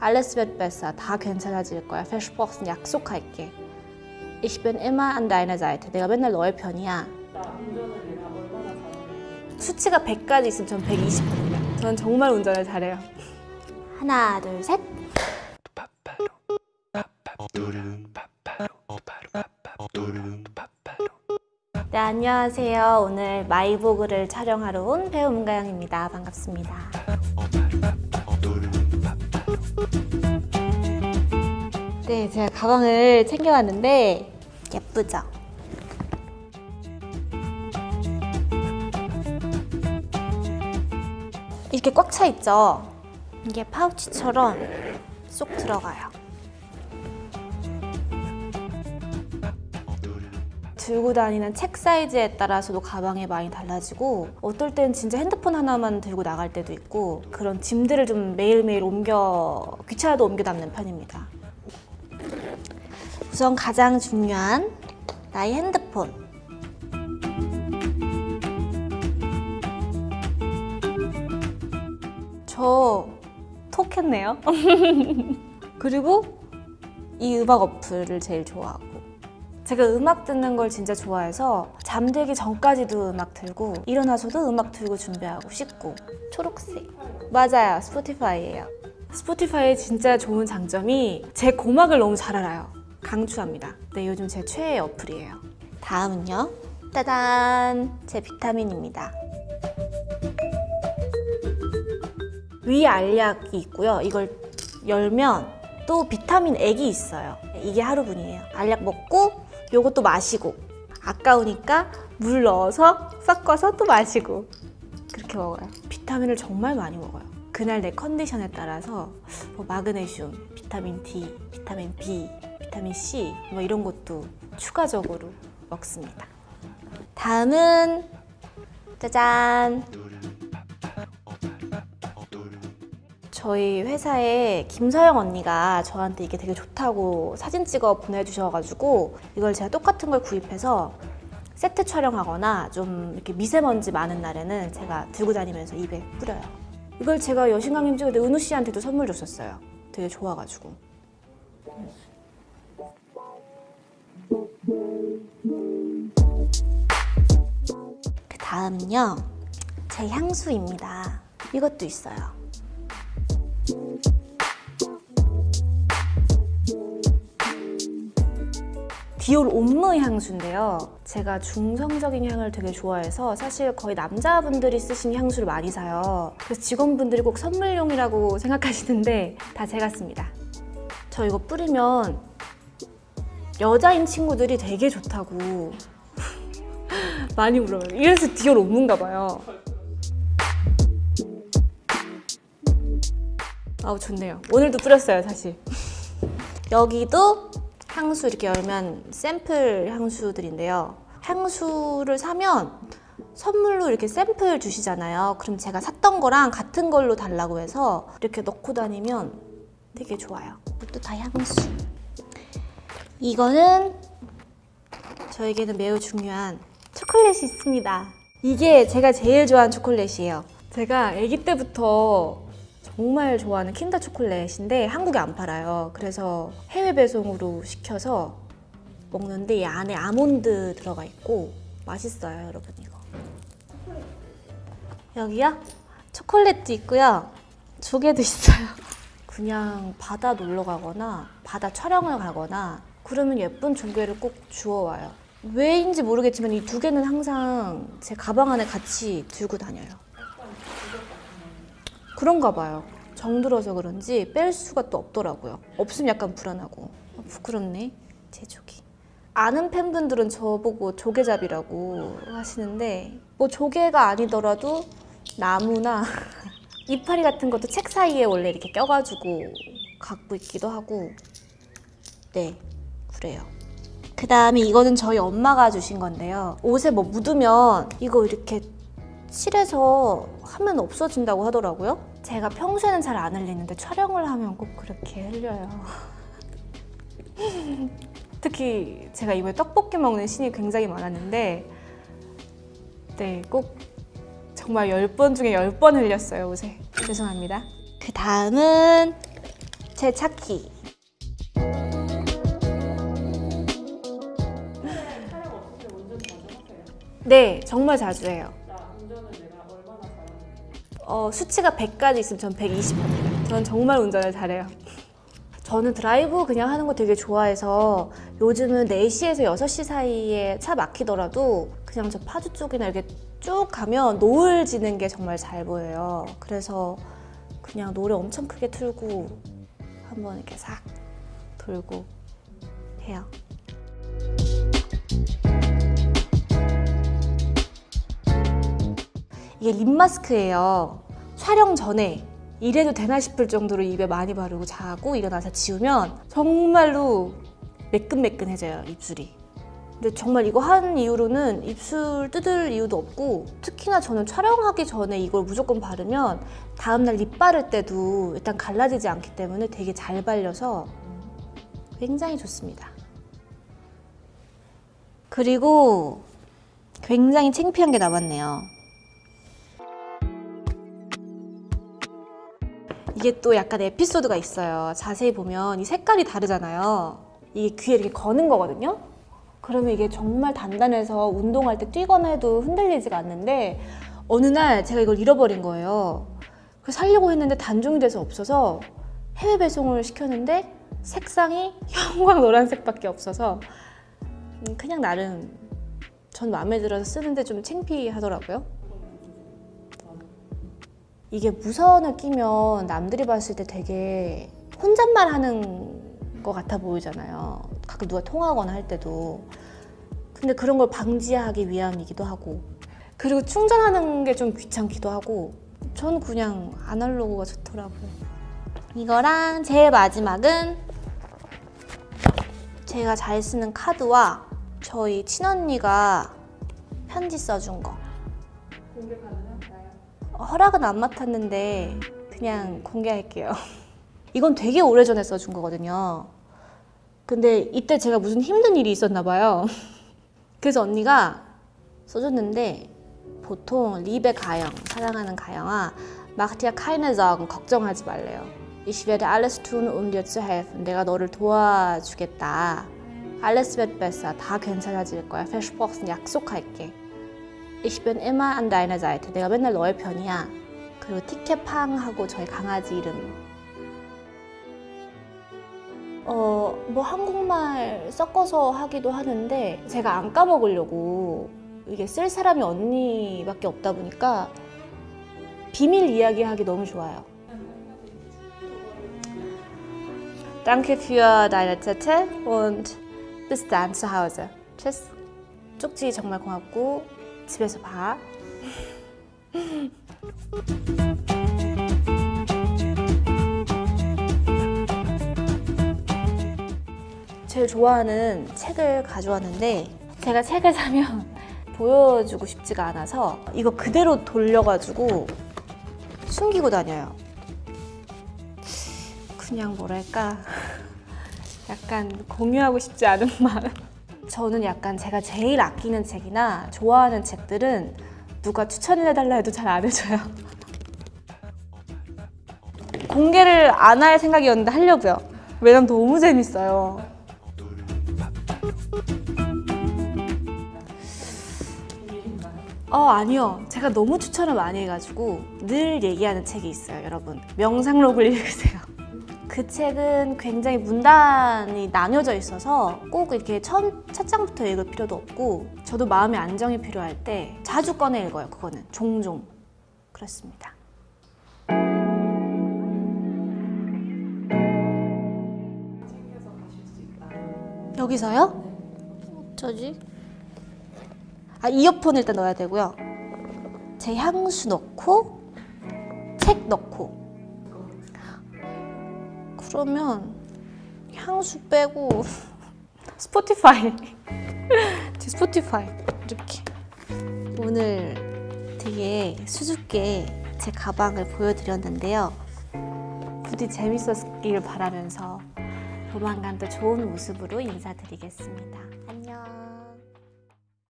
Alles wird besser. 다 괜찮아질 거야. Versprochen. 약속할게. Ich bin immer an deiner Seite. 내가 맨날 너의 편이야. 수치가 100까지 있으면 전 120입니다. 전 정말 운전을 잘해요. 하나, 둘, 셋. 네, 안녕하세요. 오늘 마이보그를 촬영하러 온 배우 문가영입니다. 반갑습니다. 네, 제가 가방을 챙겨왔는데 예쁘죠? 이렇게 꽉 차 있죠? 이게 파우치처럼 쏙 들어가요. 들고 다니는 책 사이즈에 따라서도 가방이 많이 달라지고 어떨 땐 진짜 핸드폰 하나만 들고 나갈 때도 있고 그런 짐들을 좀 매일매일 옮겨 귀찮아도 옮겨 담는 편입니다. 우선 가장 중요한 나의 핸드폰. 저 톡했네요. 그리고 이 음악 어플을 제일 좋아하고. 제가 음악 듣는 걸 진짜 좋아해서 잠들기 전까지도 음악 틀고 일어나서도 음악 틀고 준비하고 씻고. 초록색. 맞아요. 스포티파이예요. 스포티파이의 진짜 좋은 장점이 제 고막을 너무 잘 알아요 강추합니다. 네 요즘 제 최애 어플이에요. 다음은요? 따단 제 비타민입니다. 위 알약이 있고요. 이걸 열면 또 비타민 액이 있어요. 이게 하루분이에요. 알약 먹고 요것도 마시고. 아까우니까 물 넣어서 섞어서 또 마시고. 그렇게 먹어요. 비타민을 정말 많이 먹어요. 그날 내 컨디션에 따라서 뭐 마그네슘, 비타민 D, 비타민 B, 비타민 C 뭐 이런 것도 추가적으로 먹습니다. 다음은 짜잔 저희 회사에 김서영 언니가 저한테 이게 되게 좋다고 사진 찍어 보내주셔가지고 이걸 제가 똑같은 걸 구입해서 세트 촬영하거나 좀 이렇게 미세먼지 많은 날에는 제가 들고 다니면서 입에 뿌려요. 이걸 제가 여신강림 찍을 때 은우 씨한테도 선물 줬었어요. 되게 좋아가지고. 그 다음은요, 제 향수입니다. 이것도 있어요. 디올 옴므 향수인데요. 제가 중성적인 향을 되게 좋아해서 사실 거의 남자분들이 쓰신 향수를 많이 사요. 그래서 직원분들이 꼭 선물용이라고 생각하시는데 다 제가 씁니다. 저 이거 뿌리면 여자인 친구들이 되게 좋다고 많이 물어요. 이래서 디올 옴므인가 봐요. 아우 좋네요. 오늘도 뿌렸어요, 사실. 여기도 향수 이렇게 열면 샘플 향수들인데요. 향수를 사면 선물로 이렇게 샘플 주시잖아요. 그럼 제가 샀던 거랑 같은 걸로 달라고 해서 이렇게 넣고 다니면 되게 좋아요. 이것도 다 향수. 이거는 저에게는 매우 중요한 초콜릿이 있습니다. 이게 제가 제일 좋아하는 초콜릿이에요. 제가 아기 때부터 정말 좋아하는 킨더 초콜릿인데 한국에 안 팔아요. 그래서 해외 배송으로 시켜서 먹는데 이 안에 아몬드 들어가 있고 맛있어요, 여러분 이거. 여기요? 초콜릿도 있고요. 조개도 있어요. 그냥 바다 놀러 가거나 바다 촬영을 가거나 그러면 예쁜 조개를 꼭 주워와요. 왜인지 모르겠지만 이 두 개는 항상 제 가방 안에 같이 들고 다녀요. 그런가 봐요. 정들어서 그런지 뺄 수가 또 없더라고요. 없으면 약간 불안하고. 어, 부끄럽네. 제 조기. 아는 팬분들은 저보고 조개잡이라고 하시는데 뭐 조개가 아니더라도 나무나 이파리 같은 것도 책 사이에 원래 이렇게 껴가지고 갖고 있기도 하고 네 그래요. 그 다음에 이거는 저희 엄마가 주신 건데요. 옷에 뭐 묻으면 이거 이렇게 칠해서 하면 없어진다고 하더라고요. 제가 평소에는 잘 안 흘리는데 촬영을 하면 꼭 그렇게 흘려요. 특히 제가 이번에 떡볶이 먹는 신이 굉장히 많았는데 네, 꼭 정말 10번 중에 10번 흘렸어요, 옷에. 죄송합니다. 그 다음은 제 차키. 네, 정말 자주 해요. 어, 수치가 100까지 있으면 전 120합니다. 저는 정말 운전을 잘해요. 저는 드라이브 그냥 하는 거 되게 좋아해서 요즘은 4시에서 6시 사이에 차 막히더라도 그냥 저 파주 쪽이나 이렇게 쭉 가면 노을 지는 게 정말 잘 보여요. 그래서 그냥 노래 엄청 크게 틀고 한번 이렇게 싹 돌고 해요. 이게 립 마스크예요. 촬영 전에 이래도 되나 싶을 정도로 입에 많이 바르고 자고 일어나서 지우면 정말로 매끈매끈해져요 입술이. 근데 정말 이거 한 이후로는 입술 뜯을 이유도 없고 특히나 저는 촬영하기 전에 이걸 무조건 바르면 다음날 립 바를 때도 일단 갈라지지 않기 때문에 되게 잘 발려서 굉장히 좋습니다. 그리고 굉장히 창피한 게 남았네요. 이게 또 약간 에피소드가 있어요. 자세히 보면 이 색깔이 다르잖아요. 이게 귀에 이렇게 거는 거거든요. 그러면 이게 정말 단단해서 운동할 때 뛰거나 해도 흔들리지가 않는데 어느 날 제가 이걸 잃어버린 거예요. 그래서 살려고 했는데 단종이 돼서 없어서 해외 배송을 시켰는데 색상이 형광 노란색밖에 없어서 음, 그냥 나름 전 마음에 들어서 쓰는데 좀 창피하더라고요. 이게 무선을 끼면 남들이 봤을 때 되게 혼잣말 하는 것 같아 보이잖아요. 가끔 누가 통화하거나 할 때도. 근데 그런 걸 방지하기 위함이기도 하고. 그리고 충전하는 게 좀 귀찮기도 하고. 전 그냥 아날로그가 좋더라고요. 이거랑 제일 마지막은 제가 잘 쓰는 카드와 저희 친언니가 편지 써준 거. 허락은 안 맡았는데 그냥 공개할게요. 이건 되게 오래전에 써준 거거든요. 근데 이때 제가 무슨 힘든 일이 있었나 봐요. 그래서 언니가 써줬는데 보통 리베 가영, 사랑하는 가영아, keine Sorgen, 걱정하지 말래요. Ich werde alles tun, um. 내가 너를 도와주겠다. Alles wird besser. 다 괜찮아질 거야. Versprochen, 약속할게. Ich bin immer an deiner Seite. 내가 맨날 너의 편이야. 그리고 티켓팡 하고 저희 강아지 이름. 어, 뭐 한국말 섞어서 하기도 하는데 제가 안 까먹으려고 이게 쓸 사람이 언니밖에 없다 보니까 비밀 이야기하기 너무 좋아요. Danke für deine Zettel und bis dann zu Hause. Tschüss. 쪽지 정말 고맙고 집에서 봐. 제일 좋아하는 책을 가져왔는데 제가 책을 사면 보여주고 싶지가 않아서 이거 그대로 돌려가지고 숨기고 다녀요. 그냥 뭐랄까 약간 공유하고 싶지 않은 마음. 저는 약간 제가 제일 아끼는 책이나 좋아하는 책들은 누가 추천을 해달라 해도 잘 안 해줘요. 공개를 안 할 생각이었는데 하려고요. 왜냐면 너무 재밌어요. 어, 아니요. 제가 너무 추천을 많이 해가지고 늘 얘기하는 책이 있어요, 여러분. 명상록을 읽으세요. 그 책은 굉장히 문단이 나뉘어져 있어서 꼭 이렇게 첫, 첫 장부터 읽을 필요도 없고 저도 마음의 안정이 필요할 때 자주 꺼내 읽어요, 그거는. 종종. 그렇습니다. 여기서요? 어쩌지? 아, 이어폰 일단 넣어야 되고요. 제 향수 넣고 책 넣고 그러면 향수 빼고 스포티파이 제 스포티파이 이렇게 오늘 되게 수줍게 제 가방을 보여드렸는데요. 부디 재밌었길 바라면서 조만간 또 좋은 모습으로 인사드리겠습니다.